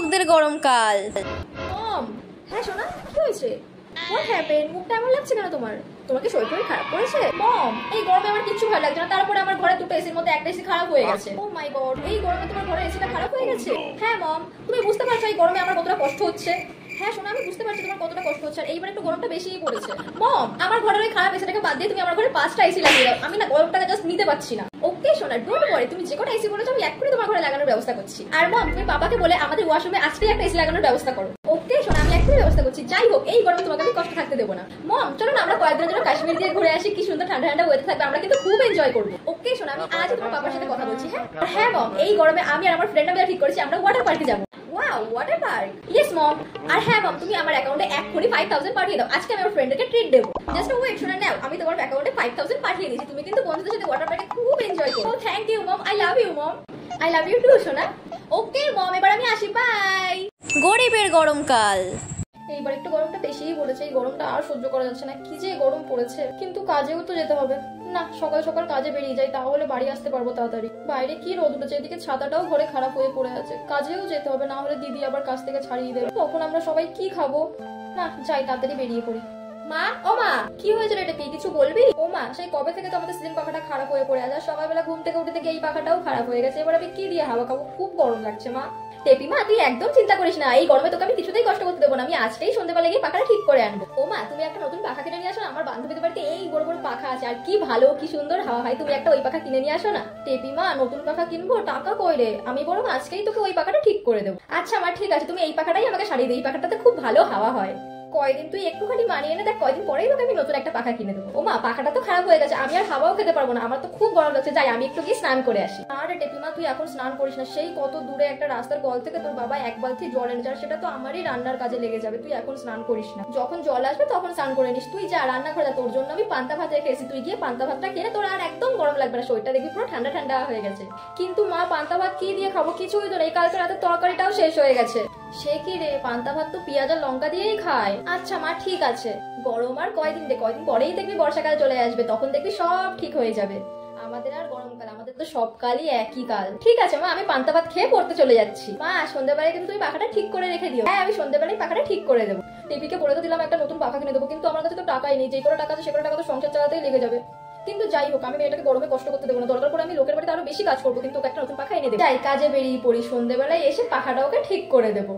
লোকদের গরমকাল মম হ্যাঁ সোনা, কি হয়েছে? হোয়াট হ্যাপেন মুখটা এমন লাগছে কেন তোমার? তোমাকে শরীর টরীর খারাপ করেছে? মম, এই গরমে আমার কিচ্ছু ভালো লাগছে না। তারপরে আমার ঘরে দুটো এসির মধ্যে একটা এসি খারাপ হয়ে গেছে। ও মাই গড এই গরমে তোমার ঘরে এসিটা খারাপ হয়ে গেছে? হ্যাঁ মম, তুমি বুঝতে পারছ এই গরমে আমার কতটা কষ্ট হচ্ছে? হ্যাঁ শোনো আমি বুঝতে পারছি তোমার কতটা কষ্ট হচ্ছে। আর এইবার একটু গরমটা বেশিই পড়েছে। মম, আমার ঘরের ওই খারাপ এসিটাকে বাদ দিয়ে তুমি আমার ঘরে পাঁচটা এসি লাগিয়ে দাও। আমি না গরমটাকে জাস্ট নিতে পারছি না। সোনা ডোন্ট ওয়ারি তুমি যে এসি আমি এক্ষুনি তোমার ঘরে লাগানোর ব্যবস্থা করছি। আর তুমি বাবাকে বলে আমাদের ওয়াশরুমে একটা এসি লাগানোর ব্যবস্থা করো। ওকে শোনা আমি এক্ষুনি ব্যবস্থা করছি। যাই হোক, এই গরমে তোমাকে আমি কষ্ট থাকতে দেবো না। মম, চলো না, আমরা কয়েকদিন জন্য কাশ্মীর দিয়ে ঘুরে আসি, কি সুন্দর ঠান্ডা ঠান্ডা ওয়েদার থাকবে, আমরা কিন্তু খুব এনজয় করব। ওকে শোনা আমি আজ তোমার বাবার সাথে কথা বলছি হ্যাঁ? হ্যাঁ মম, এই গরমে আমি আর আমার ফ্রেন্ড আমরা ঠিক করেছি, আমরা ওয়াটার পার্কে যাব। হ্যাঁ মম তুমি আমার অ্যাকাউন্টে এক্ষুনি ফাইভ থাউজেন্ড পাঠিয়ে দাও। আজকে আমি আমার ফ্রেন্ডকে ট্রিট দেবো। জাস্ট ওয়েট শোনা নাও, আমি তোমার অ্যাকাউন্টে ফাইভ থাউজেন্ড পাঠিয়ে দিয়েছি। তুমি কিন্তু বন্ধুদের সাথে ওয়াটার খুব এনজয় করো। Thank you mom I love you mom I love you too সোনা। ওকে মম এবার আমি আসি গরিবের গরমকাল। এইবার একটু গরমটা বেশিই পড়েছে, এই গরমটা আর সহ্য করা যাচ্ছে না, কি যে গরম পড়েছে। কিন্তু কাজেও তো যেতে হবে। না, সকাল সকাল কাজে বেরিয়ে যাই, তাহলে বাড়ি আসতে পারব তাড়াতাড়ি। বাইরে কি রোদ উঠেছে? এদিকে ছাতাটাও ঘরে খারাপ হয়ে পড়ে আছে। কাজেও যেতে হবে, না হলে দিদি আবার কাজ থেকে ছাড়িয়ে দেবে। তখন আমরা সবাই কি খাব? না, যাই, তাড়াতাড়ি বেরিয়ে পড়ি। মা, ও মা, কি হয়েছিল এটা এটা কিছু বলবি? ও মা, সেই কবে থেকে তো আমাদের সিজন পাখাটা খারাপ হয়ে পড়ে আছে? সকালবেলা ঘুম থেকে উঠে থেকে এই পাখাটাও খারাপ হয়ে গেছে। এবার আমি কি দিয়ে হাওয়া খাব? খুব গরম লাগছে, মা। টেপি মা, তুই একদম চিন্তা করিস না, এই গরমে তোকে আমি কিছুতেই কষ্ট করতে দেবো না, আমি আজকেই সন্ধ্যেবেলা গিয়ে পাখাটা ঠিক করে আনব। ও মা, তুমি একটা নতুন পাখা কিনে নিয়ে আসো আমার বান্ধবীদের বাড়িতে এই বড় বড় পাখা আছে, আর কি ভালো, কি সুন্দর হাওয়া হয় তুমি একটা ওই পাখা কিনে নিয়ে আসো না। টেপিমা নতুন পাখা কিনবো, টাকা কইলে আমি বরং আজকেই তোকে ওই পাখাটা ঠিক করে দেবো। আচ্ছা আমার ঠিক আছে, তুমি এই পাখাটাই আমাকে সারিয়ে দিই, এই পাখাটাতে খুব ভালো হাওয়া হয়। কয়দিন তুই একটুখানি মানিয়ে নে, দেখ কয়দিন পরেই তোকে আমি নতুন একটা পাখা কিনে দেবো। ও মা পাখাটা তো খারাপ হয়ে গেছে, আমি আর হাওয়াও খেতে পারব না, আমার তো খুব গরম লাগছে, যাই, আমি একটু গিয়ে স্নান করে আসি। আরে টেপিমা, তুই এখন স্নান করিস না, সেই কত দূরে একটা রাস্তার কল থেকে তোর বাবা এক বালতি জল এনে যার সেটা তো আমারই রান্নার কাজে লেগে যাবে, তুই এখন স্নান করিস না। যখন জল আসবে তখন স্নান করে নিস, তুই যা রান্না করে তোর জন্য আমি পান্তা ভাত রেখে এসেছি, তুই গিয়ে পান্তা ভাতটা খেলে তোর আর একদম গরম লাগবে না, শরীরটা দেখবি পুরো ঠান্ডা ঠান্ডা হয়ে গেছে। কিন্তু মা, পান্তা ভাত কি দিয়ে খাব কিছুই তো নেই, কালকে রাতে তরকারিটাও শেষ হয়ে গেছে। সে কি রে, পান্তা ভাত তো পেঁয়াজ আর লঙ্কা দিয়েই খায়? আচ্ছা মা, ঠিক আছে। গরম আর কয়দিন রে কয়দিন পরেই দেখবি বর্ষাকাল চলে আসবে, তখন দেখবি সব ঠিক হয়ে যাবে। আমাদের আর গরমকাল, আমাদের তো সব কালই একই কাল। ঠিক আছে মা, আমি পান্তা ভাত খেয়ে পড়তে চলে যাচ্ছি। মা, সন্ধ্যাবেলায় কিন্তু তুমি পাখাটা ঠিক করে রেখে দিও। হ্যাঁ আমি সন্ধ্যাবেলায় পাখাটা ঠিক করে দেবো। টিপিকে বলে তো দিলাম একটা নতুন পাখা কিনে দেবো, কিন্তু আমার কাছে তো টাকাই নেই যে কোনো টাকা আছে সে কোনো টাকা তো সংসার চালাতেই লেগে যাবে। কিন্তু যাই হোক, আমি মেয়েটাকে গরমে কষ্ট করতে দেবো না। দরকার করে আমি লোকের বাড়িতে আরও বেশি কাজ করব, কিন্তু একটা নতুন পাখা এনে দেবো। যাই, কাজে বেরিয়ে পড়ি। সন্ধ্যেবেলায় এসে পাখাটা ওকে ঠিক করে দেবো।